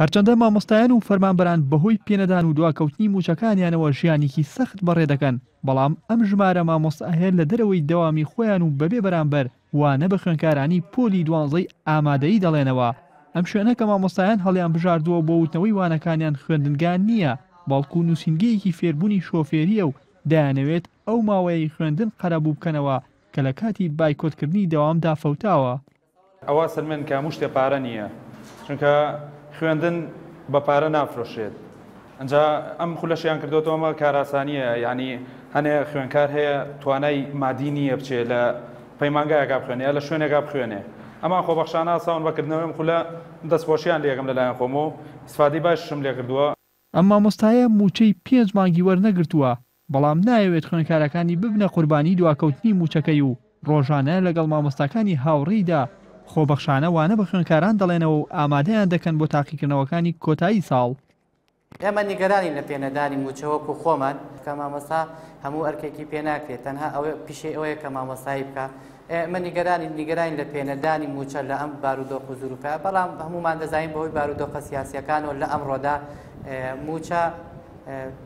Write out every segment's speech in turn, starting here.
هەرچەندە مامۆستایان و فەرمانبەران بەهۆی پێنەدان و دواکەوتنی مووچەکانیانەوە ژیانێکی سەخت بەڕێ دەکەن، بەڵام ئەم ژمارە مامۆستایه لە دەرەوەی دەوامی خۆیان و بەبێ بەرامبەر وانە بە خوێندکارانی پۆلی دوانزەی ئامادەیی دەڵێنەوە، ئەم شوێنە کە مامۆستایان هەڵیانبژاردووە بۆ وتنەوەی وانەکانیان خوێندنگا نییە، بەڵکو نووسینگەیەکی فێربوونی شۆفێرییە و دەیانەوێت ئەو ماوەیەی خوێندن قەرەبوو بکەنەوە کە لە کاتی بایکۆتکردنی دەوامدا فەوتاوە. ئەوا سەلمێن کە هەموو شتێ پارە نییە چونکە خوێندن بە پارە نافرۆشرێت ئەنجا ئەم خولەشیان کردوەوە ئەمە کاراسانیە یعنی هەنێ خوێنکار هەیە توانای مادی نییە بچێت لە پەیمانگایەکە بخوێنێ یا لە شوێنێکا بخوێنێ ئەمان خۆبەخشانە ئاساون بە کردنەوەی ئەم خولە دەستخۆشیان لێ ئەکەم لەلایەن خۆم و ئیسفادەی باشیشم لێ کردووە. ئەم مامۆستایە مووچەی پێنج مانگی وەرنەگرتووە بەڵام نایەوێت خوێنکارەکانی ببنە قوربانی دواکەوتنی مووچەکەی و ڕۆژانە لەگەڵ مامۆستاکانی هاوڕێیدا خۆبەخشانە وانە بە خوێنکاران دەڵێنەوە و ئامادەیان دەکەن بۆ تاقیکردنەوەکانی کۆتایی ساڵ. ئێمە نیگەرانین لە پێنەدانی مووچە وەکو خۆمان، چونکە مامۆستا هەموو ئەرکێکی پێناکرێت تەنها ئەو پیشەی ئەوەیە کە مامۆستایی بکات، ئێمە نیگەرانین نیگەرانین لە پێنەدانی مووچە لە ئەم بارودۆخ و زروفە، بەڵام هەموومان دەزانین بەهۆی بارودۆخە سیاسییەکانەوە لە ئەمڕۆدا مووچە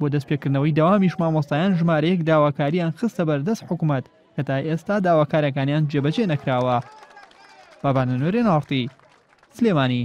بۆ دەستپێکردنەوەی دەوامیش مامۆستایان ژمارەیەک داواکارییان خستە بەردەست حکومەت کە تا ئێستا داواکارەکانیان جێبەجێ نەکراوە بابانە نوێرێناڕتی سلێمانی